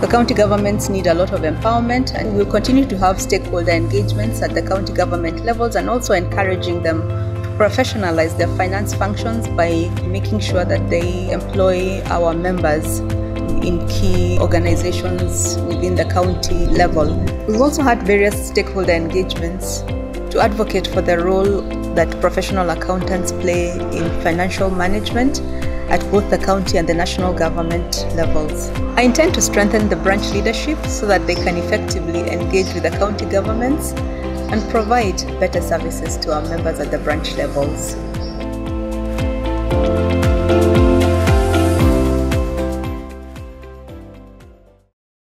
The county governments need a lot of empowerment and we will continue to have stakeholder engagements at the county government levels and also encouraging them to professionalize their finance functions by making sure that they employ our members in key organizations within the county level. We've also had various stakeholder engagements to advocate for the role that professional accountants play in financial management at both the county and the national government levels. I intend to strengthen the branch leadership so that they can effectively engage with the county governments and provide better services to our members at the branch levels.